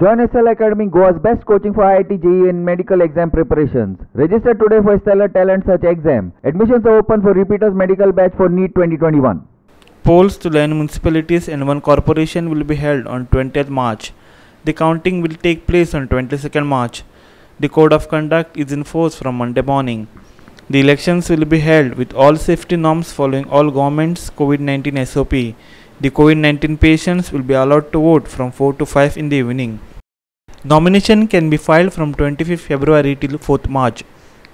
Join SL Academy, Goa's best coaching for IIT JEE and medical exam preparations. Register today for Stellar Talent Search exam. Admissions are open for repeaters medical batch for NEET 2021. Polls to 11 municipalities and one corporation will be held on 20th March. The counting will take place on 22nd March. The code of conduct is in force from Monday morning. The elections will be held with all safety norms following all government's COVID-19 SOP. The COVID-19 patients will be allowed to vote from 4 to 5 in the evening. Nomination can be filed from 25th February till 4th March.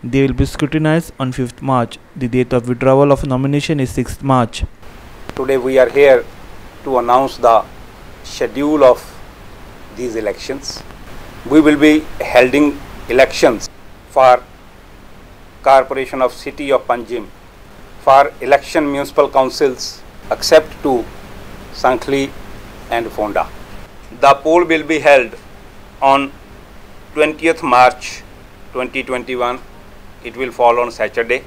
They will be scrutinized on 5th March. The date of withdrawal of nomination is 6th March. Today we are here to announce the schedule of these elections. We will be holding elections for Corporation of City of Panjim, for election municipal councils except to Sankhli and Fonda. The poll will be held on 20th March 2021. It will fall on Saturday.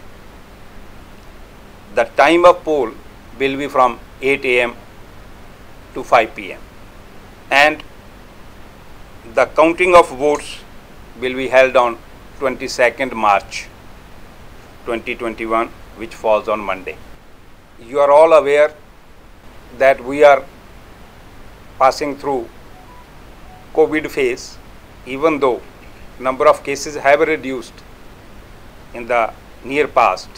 The time of poll will be from 8 am to 5 pm. And the counting of votes will be held on 22nd March 2021, which falls on Monday. You are all aware that we are passing through COVID phase, even though number of cases have reduced in the near past,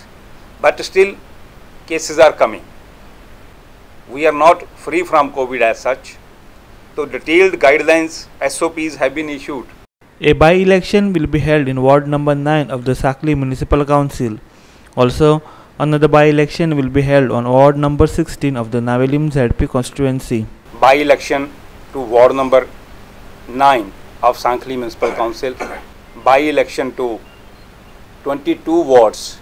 but still cases are coming. We are not free from COVID as such. So detailed guidelines, SOPs have been issued. A by-election will be held in Ward number 9 of the Sankhli Municipal Council. Also, another by-election will be held on Ward number 16 of the Navelim ZP constituency. By-election to Ward number 9 of Sankhli Municipal Council. By-election to 22 wards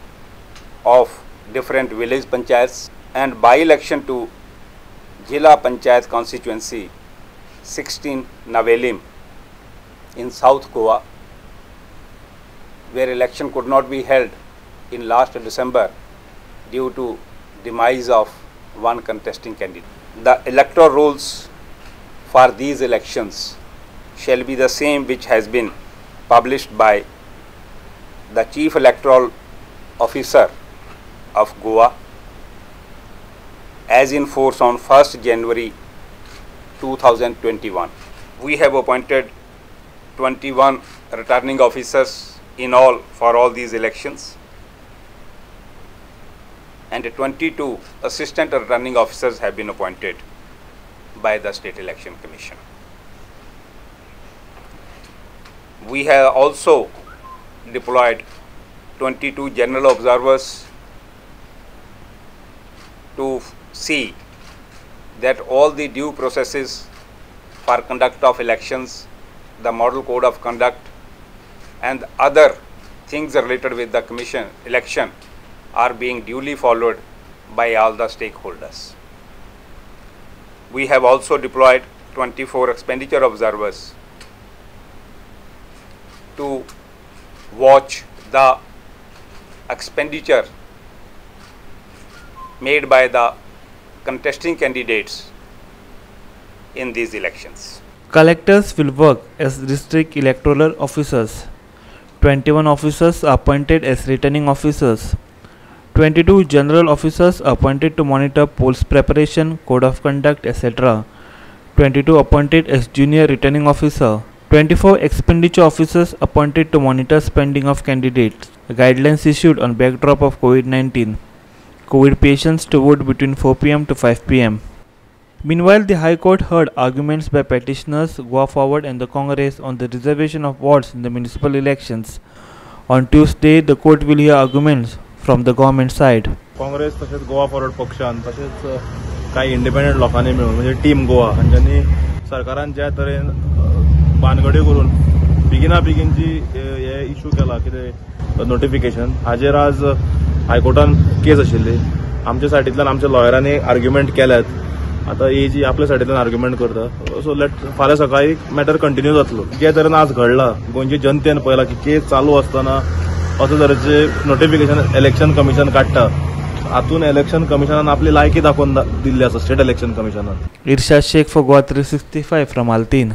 of different village panchayats and by-election to Jila Panchayat constituency 16 Navelim in South Goa where election could not be held in last December due to demise of one contesting candidate. The electoral rules for these elections shall be the same which has been published by the Chief Electoral Officer of Goa as in force on 1st January 2021. We have appointed 21 returning officers in all for all these elections and 22 assistant returning officers have been appointed by the State Election Commission. We have also deployed 22 general observers to see that all the due processes for conduct of elections, the model code of conduct and other things related with the commission election are being duly followed by all the stakeholders. We have also deployed 24 expenditure observers to watch the expenditure made by the contesting candidates in these elections. Collectors will work as district electoral officers. 21 officers appointed as returning officers. 22 general officers appointed to monitor polls preparation, code of conduct, etc. 22 appointed as junior returning officer. 24 expenditure officers appointed to monitor spending of candidates. Guidelines issued on backdrop of COVID-19. COVID patients to vote between 4 pm to 5 pm. Meanwhile, the High Court heard arguments by petitioners Goa Forward and the Congress on the reservation of wards in the municipal elections. On Tuesday, the court will hear arguments from the government side. Congress तशेंच Goa forward पक्षान तशेंच काही independent लोकांनी मेळून म्हणजे team Goa हांच्यांनी सरकारान ज्या तरेन बानगड्यो करून बेगिना बेगीन जी हे इश्यू केला कितें नोटिफिकेशन हाजेर आज हायकोर्टान केस आशिल्ली. आमच्या सायडींतल्यान आमच्या लॉयरांनी आर्ग्युमेंट केल्यात. आता ही जी आपल्या सायडींतल्यान आर्ग्युमेंट करता सो लेट फाल्यां सकाळी मॅटर कंटिन्यू जातलो. जे तरेन आज घडला गोंयचे जनतेन पळयला की केस चालू आसतना असो तरेचे नोटिफिकेशन इलेक्शन कमिशन काडटा हातून इलेक्शन कमिशनान आपली लायकी दाखोवन दिल्ली आसा स्टेट इलेक्शन कमिशनान Irshad Sheikh थ्री सिक्स्टी 365 फ्रॉम Altin.